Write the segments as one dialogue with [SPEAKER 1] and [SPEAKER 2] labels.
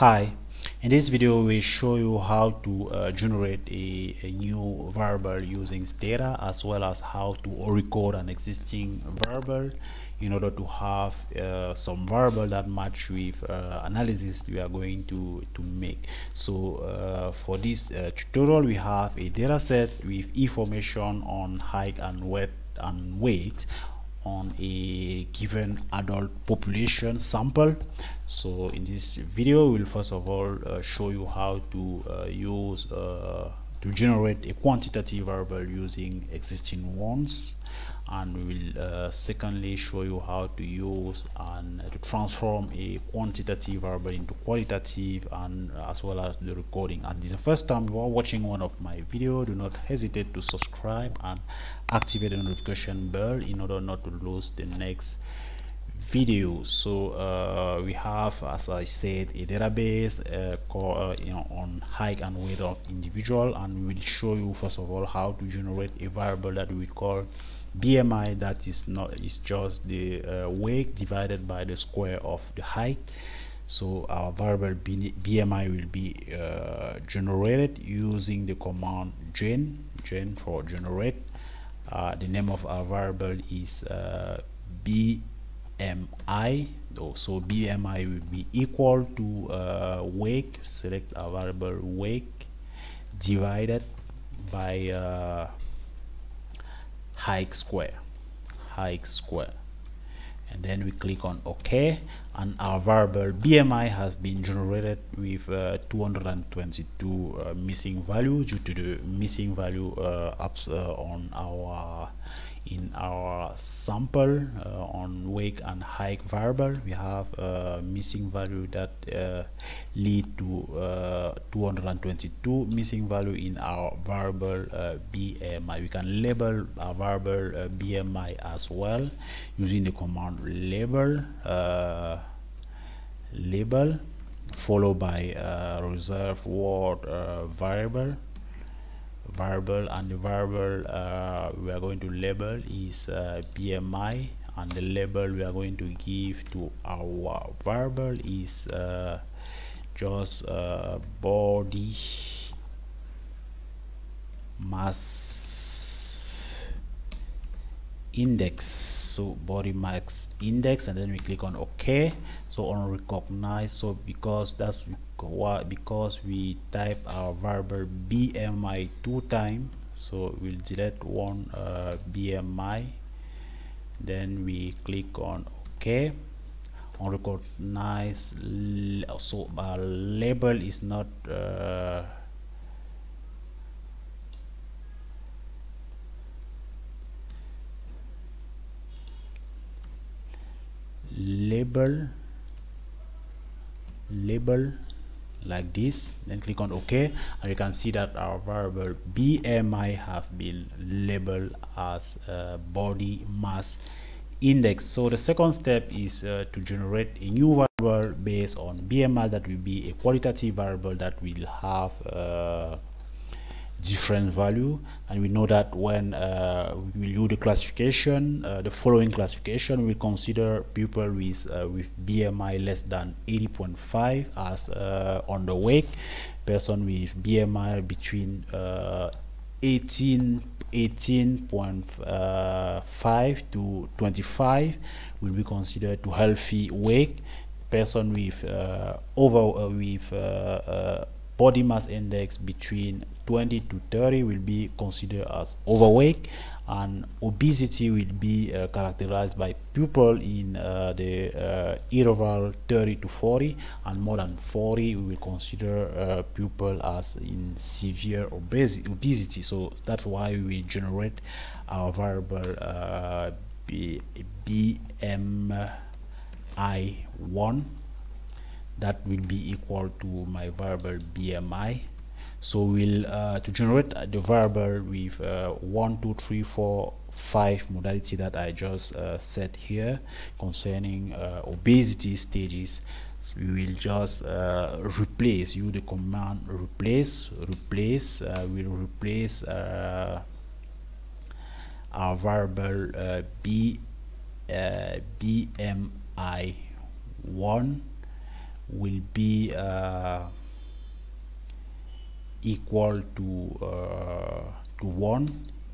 [SPEAKER 1] Hi, in this video we show you how to uh, generate a, a, new variable using data as well as how to recode an existing variable in order to have uh, some variable that match with uh, analysis we are going to to make. So uh, for this uh, tutorial we have a data set with information on height and weight and weight on a given adult population sample. So in this video we'll first of all uh, show you how to uh, use uh, to generate a quantitative variable using existing ones and we will uh, secondly show you how to use and to transform a quantitative variable into qualitative and uh, as well as the recoding. And this is the first time you are watching one of my video. Do not hesitate to subscribe and activate the notification bell in order not to lose the next video so uh, we have as i said a database uh, uh, you know on height and weight of individual and we will show you first of all how to generate a variable that we call BMI that is not is just the uh, weight divided by the square of the height. So our variable BMI will be uh, generated using the command gen gen for generate. Uh, the name of our variable is uh, BMI so BMI will be equal to uh, weight select a variable weight divided by uh, height square height square. And then we click on ok and our variable bmi has been generated with uh, 222 uh, missing value due to the missing value uh, ups uh, on our in our sample uh, on wake and height variable we have a missing value that uh, lead to uh, 222 missing value in our variable uh, BMI we can label our variable uh, BMI as well using the command label uh, label followed by reserve word variable variable and the variable uh, we are going to label is uh, BMI and the label we are going to give to our variable is uh, just uh, body mass index so body mass index and then we click on ok. So on recognize so because that's why because we type our variable bmi two times so we'll delete one uh, bmi then we click on ok. On recognize so our label is not uh, label label like this then click on ok. And you can see that our variable bmi have been labeled as body mass index. So the second step is uh, to generate a new variable based on bmi that will be a qualitative variable that will have uh, different value and we know that when uh, we do the classification uh, the following classification we consider people with uh, with BMI less than 80.5 as uh, underweight person with BMI between uh, 18 18.5 uh, to 25 will be considered to healthy weight. Person with over with body mass index between 20 to 30 will be considered as overweight and obesity will be uh, characterized by people in uh, the uh, interval 30 to 40 and more than 40 we will consider uh, people as in severe obesity, obesity. So that's why we generate our variable uh, BMI1 that will be equal to my variable BMI so we'll uh, to generate the variable with uh, one two three four five modality that I just uh, set here concerning uh, obesity stages so we will just uh, replace you the command replace replace uh, we'll replace our variable B BMI1 will be uh, equal to uh, to 1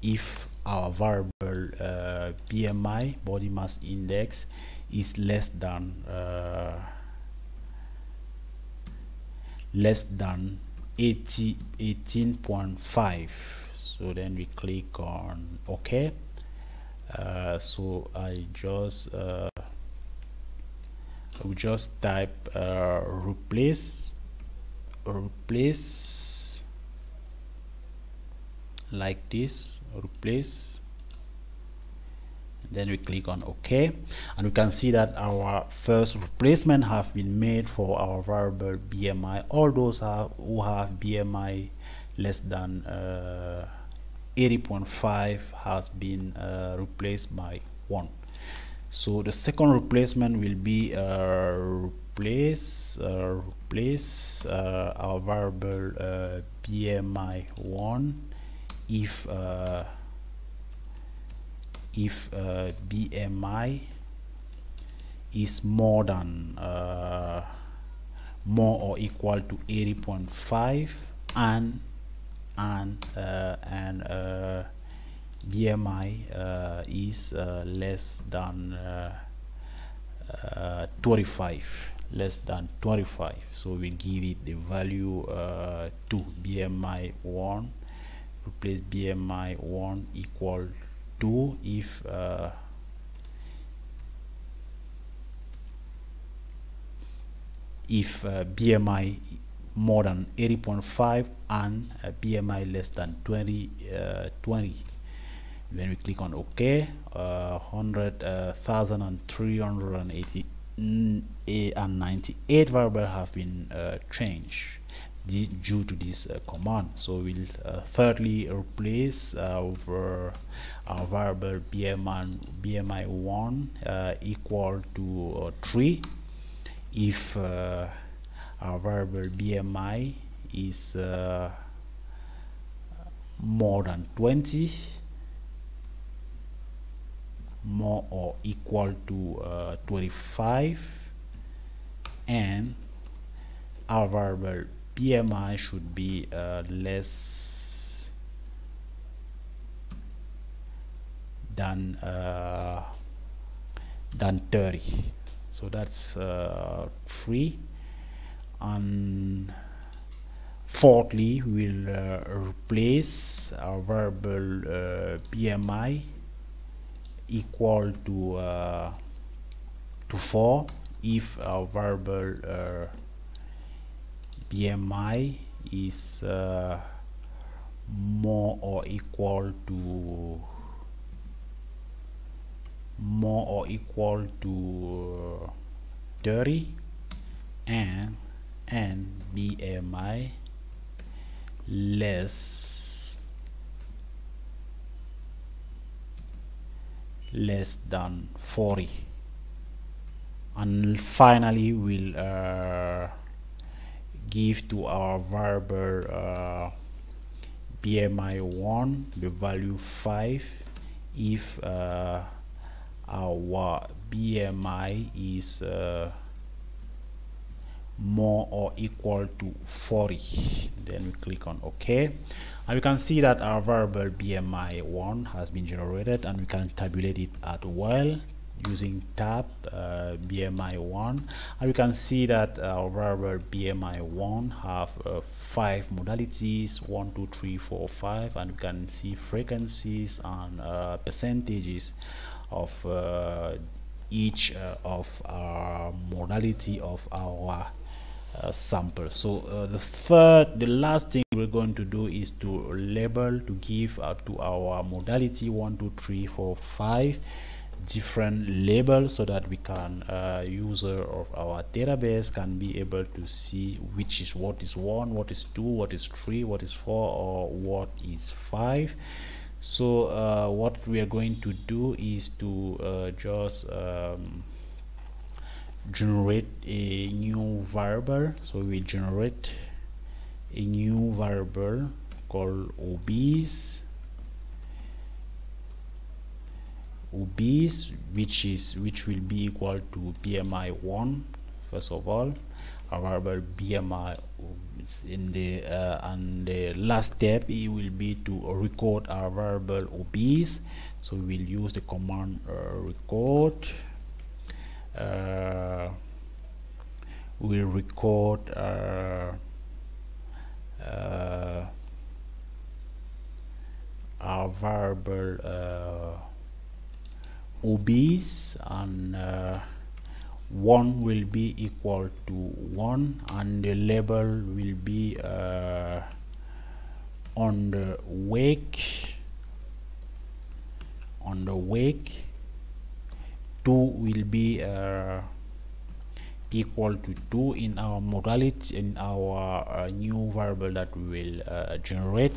[SPEAKER 1] if our variable uh, BMI body mass index is less than uh, less than 80 18.5 so then we click on OK. Uh, so I just uh, we just type uh, replace replace like this replace. Then we click on ok. And we can see that our first replacement have been made for our variable bmi all those have, who have bmi less than uh, 80.5 has been uh, replaced by 1 so the second replacement will be uh, replace uh, replace uh, our variable uh, bmi 1 if uh, if uh, BMI is more than uh, more or equal to 80.5 and and and BMI uh, is uh, less than 25 less than 25 so we give it the value 2 BMI 1 replace BMI 1 equal 2 if uh, if uh, BMI more than 80.5 and uh, BMI less than 20 uh, 20 when we click on OK. Uh, 100,380 mm, and 98 variable have been uh, changed due to this uh, command. So we'll uh, thirdly replace our, our variable bmi bmi 1 uh, equal to uh, 3 if uh, our variable bmi is uh, more than 20 more or equal to 25 and our variable BMI should be uh, less than uh, than 30 so that's uh, three and fourthly we'll uh, replace our variable uh, BMI equal to uh, to 4 if our variable BMI is uh, more or equal to more or equal to uh, 30 and and BMI less less than 40 and finally we'll uh, give to our variable uh, BMI 1 the value 5 if uh, our BMI is uh, more or equal to 40 then we click on OK. And we can see that our variable BMI 1 has been generated and we can tabulate it as well using tab uh, BMI 1 and we can see that our variable BMI 1 have uh, five modalities one two three four five and we can see frequencies and uh, percentages of uh, each uh, of our modality of our uh, sample. So the third the last thing we're going to do is to label to give to our modality one two three four five different labels so that we can uh, user of our database can be able to see which is what is one what is two what is three what is four or what is five. So uh, what we are going to do is to uh, just um, generate a new variable. So we generate a new variable called obese. Obese which is which will be equal to bmi 1 first of all. Our variable bmi in the uh, and the last step it will be to recode our variable obese. So we will use the command uh, recode uh, we'll recode uh, uh, our variable uh, obese and uh, 1 will be equal to 1 and the label will be uh, on the wake on the wake 2 will be uh, equal to 2 in our modality in our uh, new variable that we will uh, generate.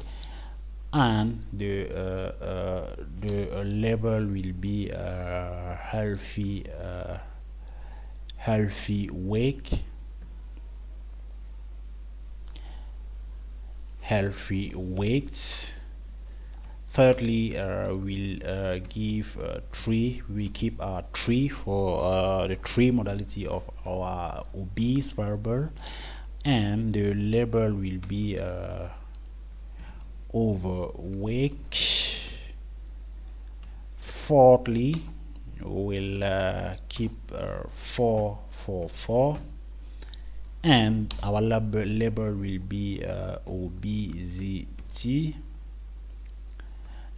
[SPEAKER 1] And the uh, uh, the label will be healthy healthy wake healthy weight thirdly uh, we'll uh, give uh, tree we keep our tree for the tree modality of our obese variable. And the label will be overweight. Fourthly we'll uh, keep uh, 4 4 4 and our label, label will be uh, obesity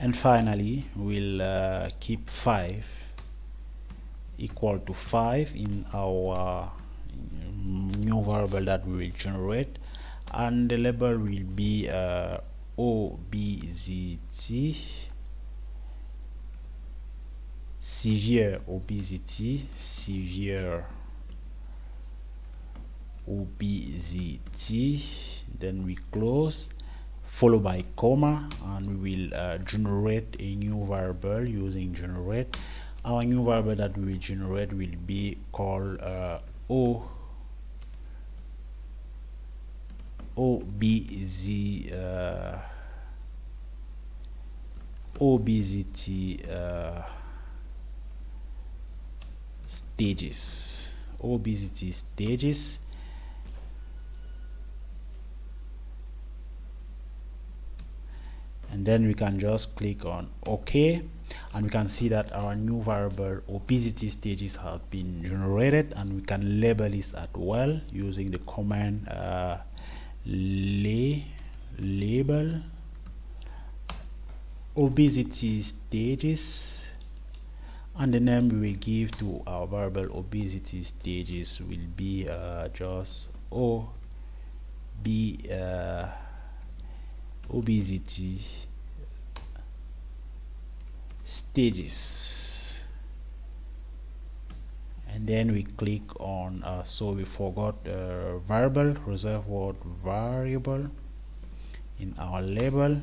[SPEAKER 1] and finally we'll uh, keep 5 equal to 5 in our new variable that we will generate. And the label will be uh, obesity severe obesity severe obesity then we close followed by comma and we will uh, generate a new variable using generate. Our new variable that we will generate will be called uh, o obz uh, obesity uh, stages. Obesity stages and then we can just click on ok and we can see that our new variable obesity stages have been generated and we can label this as well using the command uh, label obesity stages and the name we will give to our variable obesity stages will be uh, just o b uh, obesity stages. And then we click on uh, so we forgot uh, variable reserve word variable in our label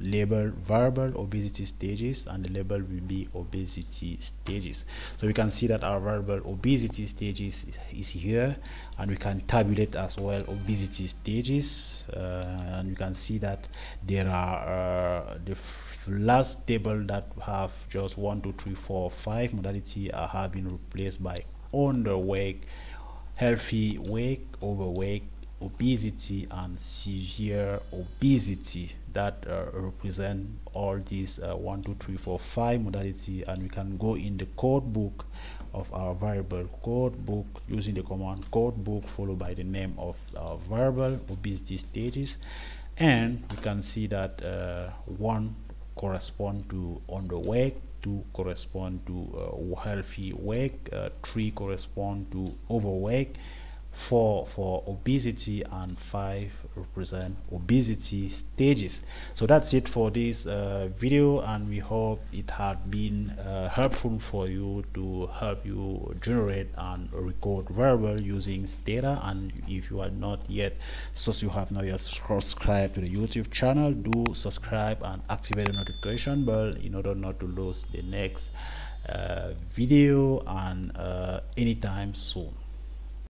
[SPEAKER 1] label variable obesity stages and the label will be obesity stages. So we can see that our variable obesity stages is here and we can tabulate as well obesity stages uh, and you can see that there are uh, the last table that have just one two three four five modality are have been replaced by underweight healthy weight overweight obesity and severe obesity that uh, represent all these uh, one two three four five modality and we can go in the code book of our variable code book using the command code book followed by the name of our variable obesity stages and we can see that uh, one correspond to underweight two correspond to uh, healthy weight uh, three correspond to overweight four for obesity and five represent obesity stages. So that's it for this uh, video and we hope it had been uh, helpful for you to help you generate and recode variable using Stata and if you are not yet since you have not yet subscribed to the youtube channel do subscribe and activate the notification bell in order not to lose the next uh, video and uh, anytime soon